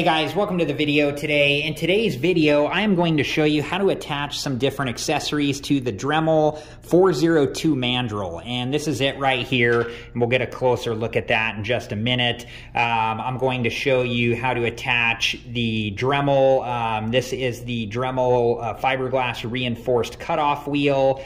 Hey guys, welcome to the video today. In today's video, I am going to show you how to attach some different accessories to the Dremel 402 mandrel. And this is it right here. And we'll get a closer look at that in just a minute. Um, I'm going to show you how to attach the Dremel. Um, this is the Dremel uh, fiberglass reinforced cutoff wheel.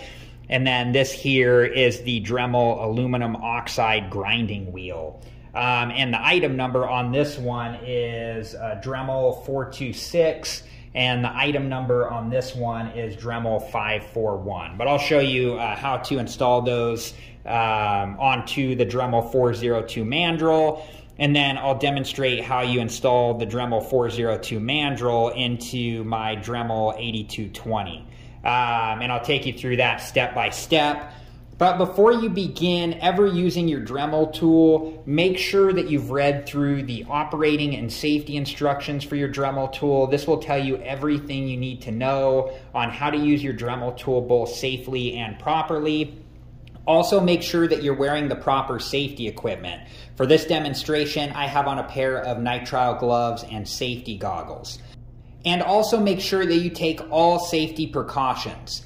And then this here is the Dremel aluminum oxide grinding wheel. Um, and the item number on this one is uh, Dremel 426 and the item number on this one is Dremel 541. But I'll show you uh, how to install those um, onto the Dremel 402 mandrel and then I'll demonstrate how you install the Dremel 402 mandrel into my Dremel 8220. Um, and I'll take you through that step by step. But before you begin ever using your Dremel tool, make sure that you've read through the operating and safety instructions for your Dremel tool. This will tell you everything you need to know on how to use your Dremel tool both safely and properly. Also make sure that you're wearing the proper safety equipment. For this demonstration, I have on a pair of nitrile gloves and safety goggles. And also make sure that you take all safety precautions.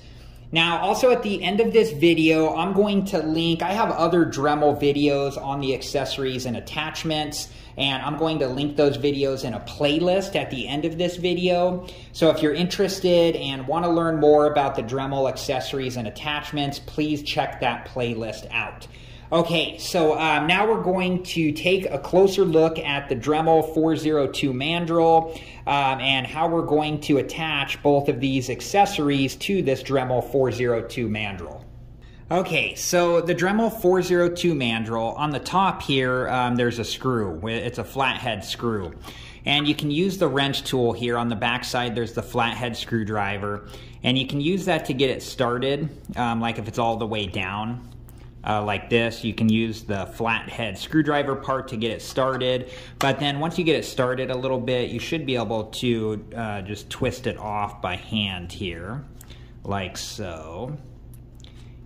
Now, also at the end of this video, I'm going to link, I have other Dremel videos on the accessories and attachments, and I'm going to link those videos in a playlist at the end of this video. So if you're interested and want to learn more about the Dremel accessories and attachments, please check that playlist out. Okay, so um, now we're going to take a closer look at the Dremel 402 mandrel um, and how we're going to attach both of these accessories to this Dremel 402 mandrel. Okay, so the Dremel 402 mandrel, on the top here, um, there's a screw. It's a flathead screw. And you can use the wrench tool here on the backside. There's the flathead screwdriver. And you can use that to get it started, um, like if it's all the way down uh, like this. You can use the flathead screwdriver part to get it started. But then once you get it started a little bit, you should be able to uh, just twist it off by hand here, like so.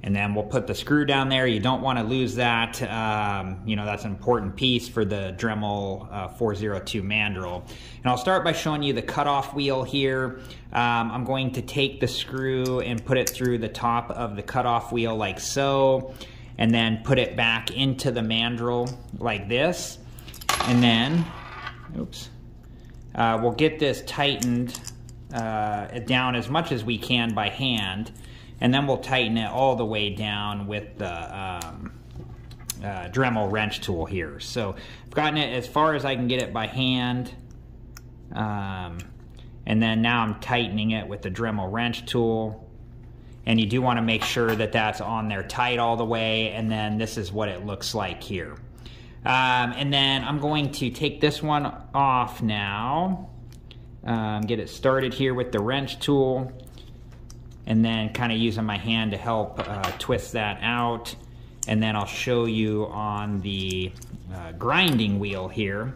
And then we'll put the screw down there. You don't want to lose that. Um, you know, that's an important piece for the Dremel uh, 402 mandrel. And I'll start by showing you the cutoff wheel here. Um, I'm going to take the screw and put it through the top of the cutoff wheel like so and then put it back into the mandrel like this. And then, oops, uh, we'll get this tightened uh, down as much as we can by hand. And then we'll tighten it all the way down with the um, uh, Dremel wrench tool here. So I've gotten it as far as I can get it by hand. Um, and then now I'm tightening it with the Dremel wrench tool and you do want to make sure that that's on there tight all the way and then this is what it looks like here. Um, and then I'm going to take this one off now um, get it started here with the wrench tool and then kind of using my hand to help uh, twist that out. And then I'll show you on the uh, grinding wheel here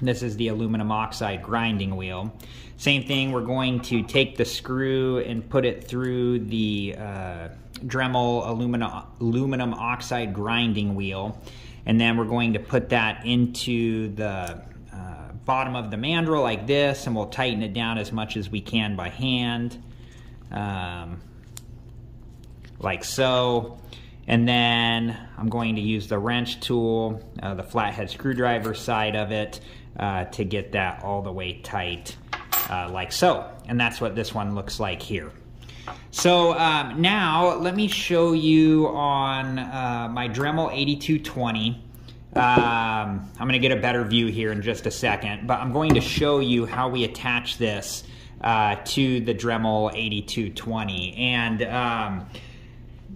this is the aluminum oxide grinding wheel. Same thing, we're going to take the screw and put it through the uh, Dremel aluminum, aluminum oxide grinding wheel. And then we're going to put that into the uh, bottom of the mandrel like this, and we'll tighten it down as much as we can by hand, um, like so. And then I'm going to use the wrench tool, uh, the flathead screwdriver side of it, uh, to get that all the way tight uh, like so. And that's what this one looks like here. So um, now let me show you on uh, my Dremel 8220. Um, I'm going to get a better view here in just a second, but I'm going to show you how we attach this uh, to the Dremel 8220. And um,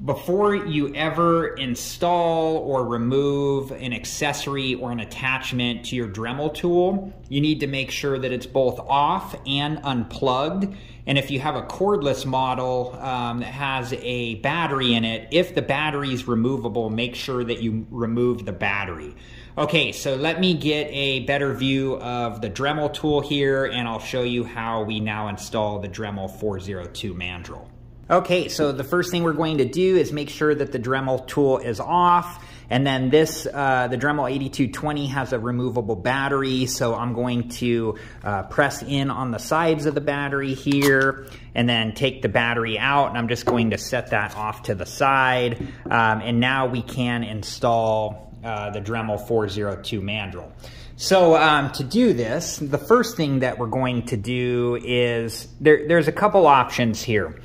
before you ever install or remove an accessory or an attachment to your Dremel tool, you need to make sure that it's both off and unplugged. And if you have a cordless model um, that has a battery in it, if the battery is removable, make sure that you remove the battery. Okay, so let me get a better view of the Dremel tool here and I'll show you how we now install the Dremel 402 mandrel. Okay, so the first thing we're going to do is make sure that the Dremel tool is off. And then this, uh, the Dremel 8220 has a removable battery, so I'm going to uh, press in on the sides of the battery here and then take the battery out and I'm just going to set that off to the side. Um, and now we can install uh, the Dremel 402 mandrel. So um, to do this, the first thing that we're going to do is, there, there's a couple options here.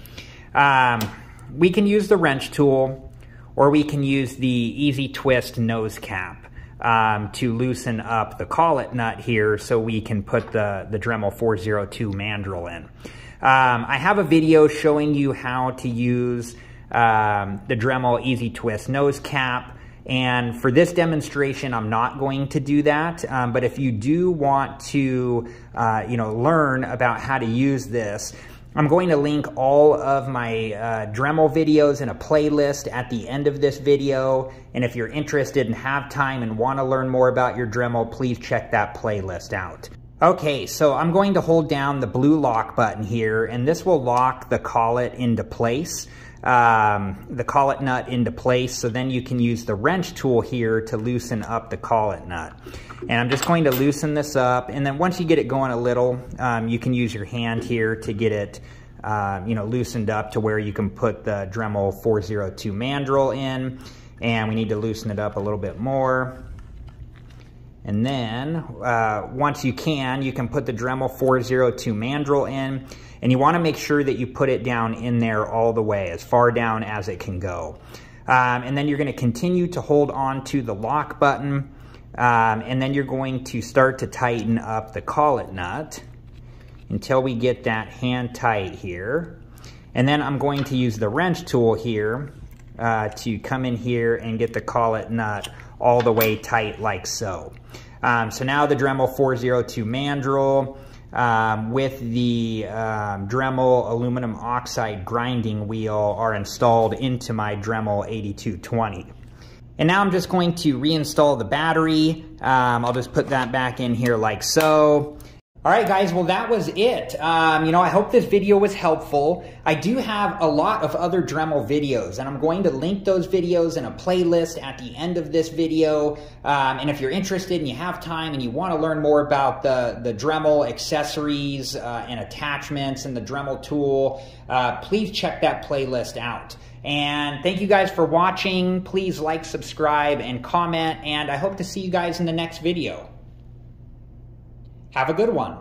Um, we can use the wrench tool or we can use the easy twist nose cap um, to loosen up the collet nut here so we can put the, the Dremel 402 mandrel in. Um, I have a video showing you how to use um, the Dremel Easy Twist nose cap. And for this demonstration, I'm not going to do that. Um, but if you do want to, uh, you know, learn about how to use this, I'm going to link all of my uh, Dremel videos in a playlist at the end of this video. And if you're interested and have time and want to learn more about your Dremel, please check that playlist out. Okay, so I'm going to hold down the blue lock button here, and this will lock the collet into place um, the collet nut into place. So then you can use the wrench tool here to loosen up the collet nut. And I'm just going to loosen this up. And then once you get it going a little, um, you can use your hand here to get it uh, you know, loosened up to where you can put the Dremel 402 mandrel in. And we need to loosen it up a little bit more. And then uh, once you can, you can put the Dremel 402 mandrel in. And you want to make sure that you put it down in there all the way, as far down as it can go. Um, and then you're going to continue to hold on to the lock button. Um, and then you're going to start to tighten up the collet nut until we get that hand tight here. And then I'm going to use the wrench tool here uh, to come in here and get the collet nut all the way tight like so. Um, so now the Dremel 402 mandrel um, with the um, Dremel aluminum oxide grinding wheel are installed into my Dremel 8220. And now I'm just going to reinstall the battery. Um, I'll just put that back in here like so. All right, guys, well, that was it. Um, you know, I hope this video was helpful. I do have a lot of other Dremel videos, and I'm going to link those videos in a playlist at the end of this video. Um, and if you're interested and you have time and you want to learn more about the, the Dremel accessories uh, and attachments and the Dremel tool, uh, please check that playlist out. And thank you guys for watching. Please like, subscribe, and comment, and I hope to see you guys in the next video. Have a good one.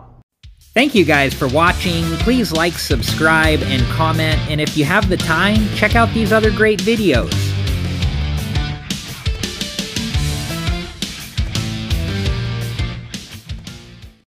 Thank you guys for watching. Please like, subscribe, and comment. And if you have the time, check out these other great videos.